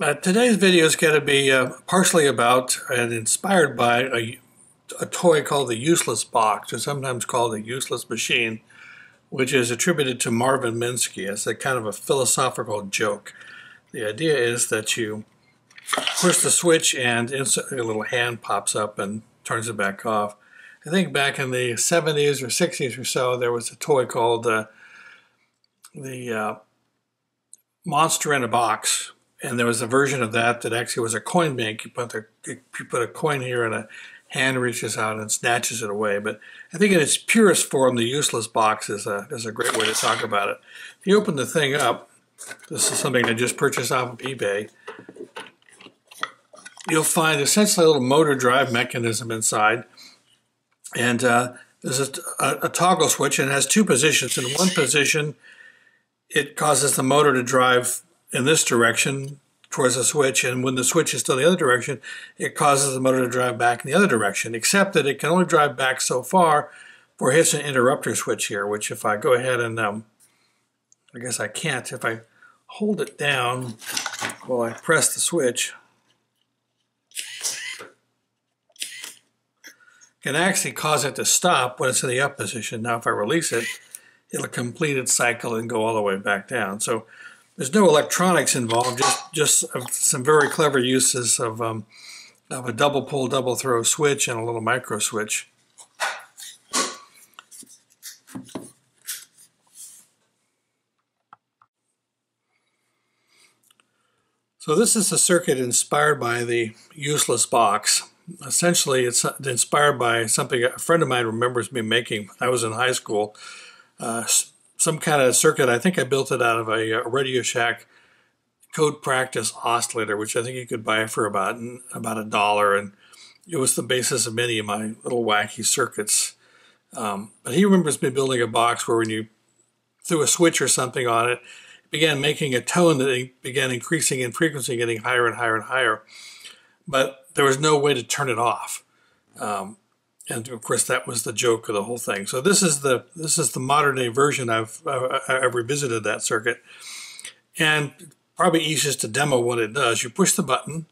Uh, today's video is going to be uh, partially about and inspired by a, a, toy called the Useless Box, or sometimes called the Useless Machine, which is attributed to Marvin Minsky as a kind of a philosophical joke. The idea is that you push the switch and instantly a little hand pops up and turns it back off. I think back in the 70s or 60s or so, there was a toy called uh, the uh, Monster in a Box, and there was a version of that that actually was a coin bank. You put the you put a coin here and a hand reaches out and snatches it away. But I think in its purest form, the useless box is a is a great way to talk about it. If you open the thing up, this is something I just purchased off of eBay. You'll find essentially a little motor drive mechanism inside, and uh, there's a, a, a toggle switch and it has two positions. In one position, it causes the motor to drive in this direction towards the switch, and when the switch is still the other direction, it causes the motor to drive back in the other direction, except that it can only drive back so far for it hits an interrupter switch here, which if I go ahead and, um, I guess I can't, if I hold it down while I press the switch, can actually cause it to stop when it's in the up position. Now if I release it, it'll complete its cycle and go all the way back down. So there's no electronics involved, just, just some very clever uses of, um, of a double pole, double throw switch and a little micro switch. So this is a circuit inspired by the useless box. Essentially, it's inspired by something a friend of mine remembers me making when I was in high school. Uh, some kind of circuit. I think I built it out of a, a Radio Shack code practice oscillator, which I think you could buy for about about a dollar, and it was the basis of many of my little wacky circuits. Um, but he remembers me building a box where when you threw a switch or something on it, it began making a tone that began increasing in frequency, getting higher and higher and higher. But there was no way to turn it off. Um, and of course that was the joke of the whole thing. So this is the this is the modern day version. I've I've revisited that circuit, and probably easiest to demo what it does. You push the button,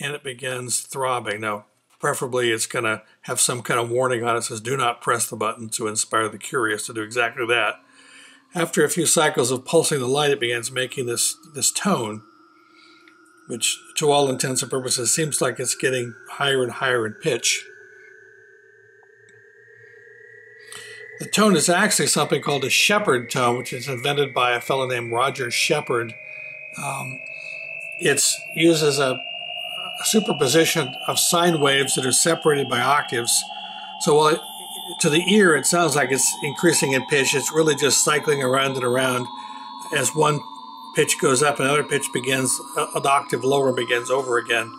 and it begins throbbing. Now, preferably it's going to have some kind of warning on it says "Do not press the button" to inspire the curious to do exactly that. After a few cycles of pulsing the light, it begins making this this tone which to all intents and purposes seems like it's getting higher and higher in pitch. The tone is actually something called a Shepard tone, which is invented by a fellow named Roger Shepard. Um, it uses a, a, superposition of sine waves that are separated by octaves. So while it, to the ear it sounds like it's increasing in pitch, it's really just cycling around and around as one pitch goes up, another pitch begins an octave lower and begins over again.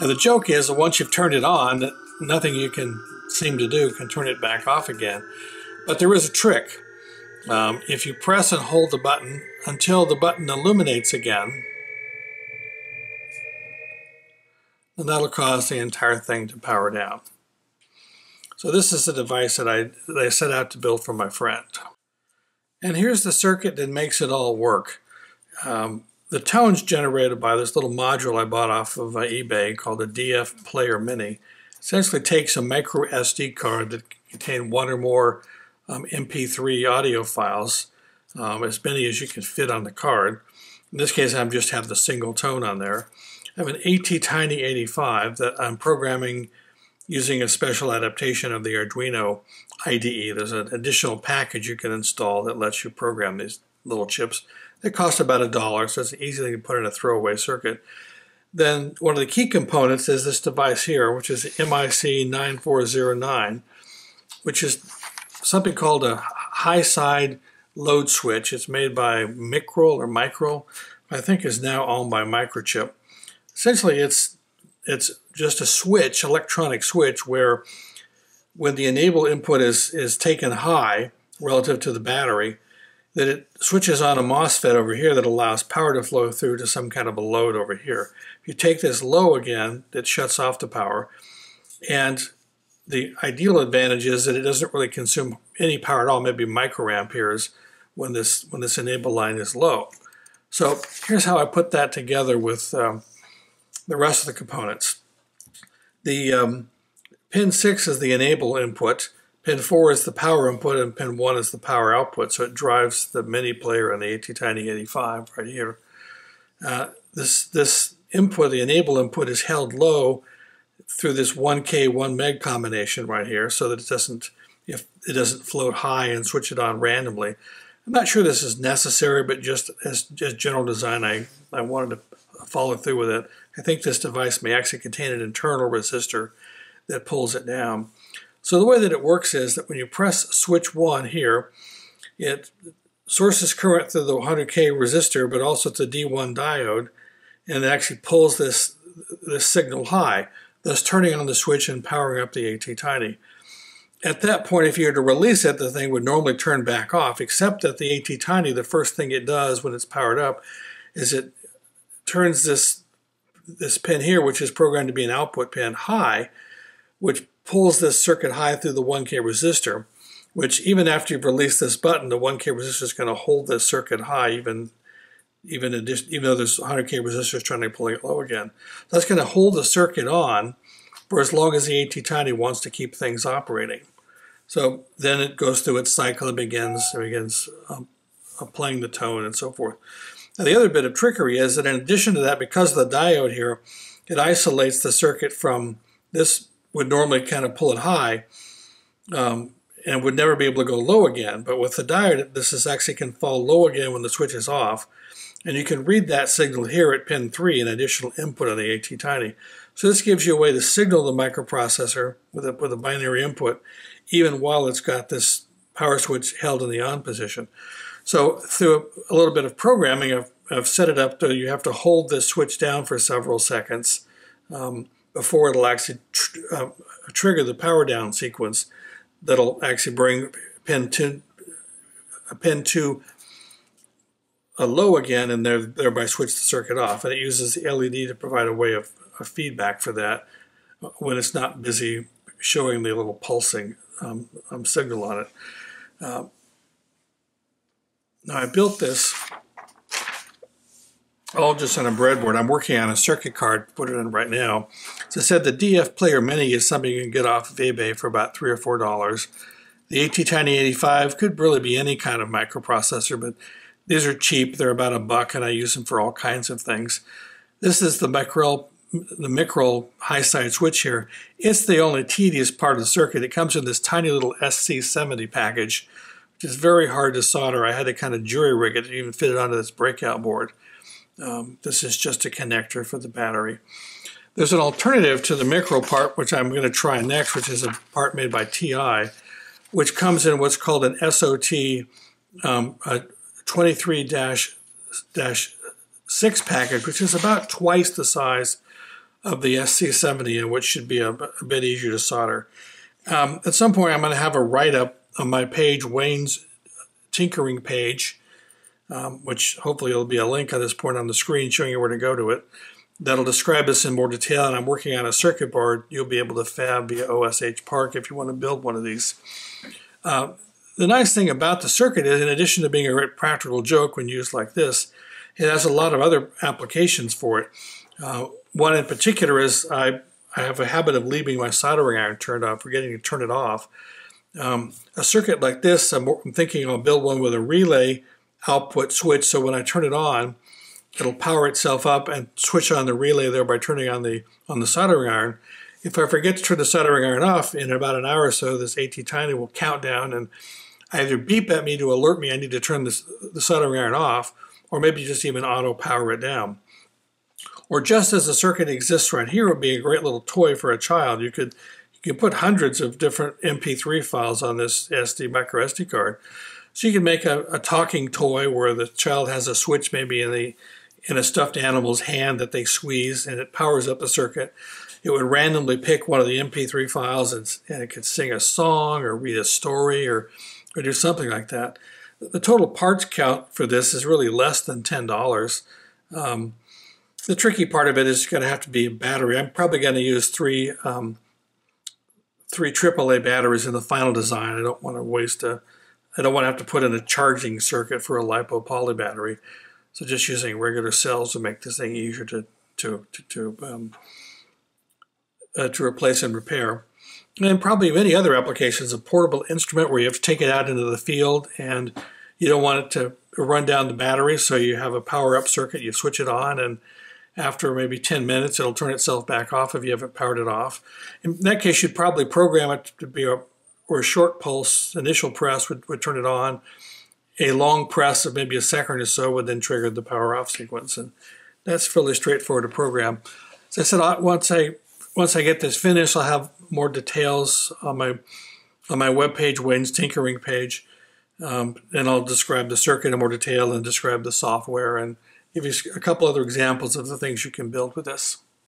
And the joke is that once you've turned it on, nothing you can seem to do can turn it back off again. But there is a trick. Um, if you press and hold the button until the button illuminates again, then that'll cause the entire thing to power down. So this is the device that I, that I set out to build for my friend. And here's the circuit that makes it all work. Um, the tone's generated by this little module I bought off of uh, eBay called the DF Player Mini. Essentially takes a micro SD card that contains one or more um, MP3 audio files, um, as many as you can fit on the card. In this case, I just have the single tone on there. I have an ATtiny 85 that I'm programming using a special adaptation of the Arduino IDE. There's an additional package you can install that lets you program these little chips. They cost about a dollar, so it's easy to put in a throwaway circuit. Then one of the key components is this device here, which is MIC 9409, which is something called a high side load switch. It's made by Micrel or Micro, I think is now owned by Microchip. Essentially, it's it's just a switch, electronic switch, where when the enable input is, is taken high relative to the battery, that it switches on a MOSFET over here that allows power to flow through to some kind of a load over here. If you take this low again, it shuts off the power. And the ideal advantage is that it doesn't really consume any power at all, maybe microamperes when this when this enable line is low. So here's how I put that together with um, the rest of the components. The um, pin 6 is the enable input, pin 4 is the power input, and pin 1 is the power output. So it drives the mini player on the ATtiny85 right here. Uh, this, this input, the enable input, is held low through this 1K 1 meg combination right here so that it doesn't if it doesn't float high and switch it on randomly. I'm not sure this is necessary, but just as just general design, I, I wanted to follow through with it. I think this device may actually contain an internal resistor that pulls it down. So the way that it works is that when you press switch 1 here, it sources current through the 100K resistor, but also to D1 diode, and it actually pulls this, this signal high, thus turning on the switch and powering up the ATtiny. At that point, if you were to release it, the thing would normally turn back off, except that the ATtiny, the first thing it does when it's powered up is it turns this, this pin here, which is programmed to be an output pin, high, which pulls this circuit high through the 1K resistor, which even after you've released this button, the 1K resistor is going to hold this circuit high even even addition, even though there's 100K resistors trying to pull it low again. That's going to hold the circuit on for as long as the ATtiny wants to keep things operating. So then it goes through its cycle and begins, it begins um, playing the tone and so forth. Now the other bit of trickery is that in addition to that, because of the diode here, it isolates the circuit from this would normally kind of pull it high um, and would never be able to go low again. But with the diode, this is actually can fall low again when the switch is off. And you can read that signal here at pin 3, an additional input on the ATtiny. So this gives you a way to signal the microprocessor with a, with a binary input, even while it's got this power switch held in the on position. So through a, little bit of programming, I've, I've, set it up to you have to hold this switch down for several seconds. Um, before it'll actually tr uh, trigger the power down sequence that'll actually bring pin two, pin two a low again and thereby switch the circuit off. And it uses the LED to provide a way of, of feedback for that when it's not busy showing the little pulsing um, um, signal on it. Uh, now I built this all just on a breadboard. I'm working on a circuit card put it in right now. So I said, the DF Player Mini is something you can get off of eBay for about three or four dollars. The ATtiny 85 could really be any kind of microprocessor, but these are cheap. They're about a buck, and I use them for all kinds of things. This is the Micrel, the Micrel high side switch here. It's the only tedious part of the circuit. It comes in this tiny little SC70 package, which is very hard to solder. I had to kind of jury rig it to even fit it onto this breakout board. Um, this is just a connector for the battery. There's an alternative to the micro part, which I'm going to try next, which is a part made by TI, which comes in what's called an SOT um, 23-6 package, which is about twice the size of the SC70 and which should be a, a bit easier to solder. Um, at some point, I'm going to have a write-up on my page, Wayne's tinkering page, um, which hopefully will be a link at this point on the screen showing you where to go to it. That'll describe this in more detail, and I'm working on a circuit board you'll be able to fab via OSH Park if you want to build one of these. Uh, the nice thing about the circuit is, in addition to being a practical joke when used like this, it has a lot of other applications for it. Uh, one in particular is I, I have a habit of leaving my soldering iron turned on, forgetting to turn it off. Um, a circuit like this, I'm, I'm thinking I'll build one with a relay output switch so when I turn it on it'll power itself up and switch on the relay there by turning on the on the soldering iron. If I forget to turn the soldering iron off in about an hour or so, this AT ATtiny will count down and either beep at me to alert me I need to turn this, the soldering iron off, or maybe just even auto power it down. Or just as the circuit exists right here would be a great little toy for a child. You could you can put hundreds of different MP3 files on this SD micro SD card. So you can make a, a talking toy where the child has a switch maybe in the in a stuffed animal's hand that they squeeze and it powers up the circuit. It would randomly pick one of the MP3 files and, and it could sing a song or read a story or, or do something like that. The total parts count for this is really less than $10. Um, the tricky part of it is going to have to be a battery. I'm probably going to use three um, three AAA batteries in the final design. I don't want to waste a I don't want to have to put in a charging circuit for a LiPo poly battery. So just using regular cells will make this thing easier to to to to, um, uh, to replace and repair. And probably many other applications, a portable instrument where you have to take it out into the field and you don't want it to run down the battery, so you have a power up circuit, you switch it on, and after maybe 10 minutes, it'll turn itself back off if you haven't powered it off. In that case, you'd probably program it to be a, or a short pulse initial press would, would turn it on. A long press of maybe a second or so would then trigger the power off sequence. And that's fairly straightforward to program. As I said, once I once I get this finished, I'll have more details on my on my webpage, Wayne's Tinkering page, um, and I'll describe the circuit in more detail and describe the software and give you a couple other examples of the things you can build with this.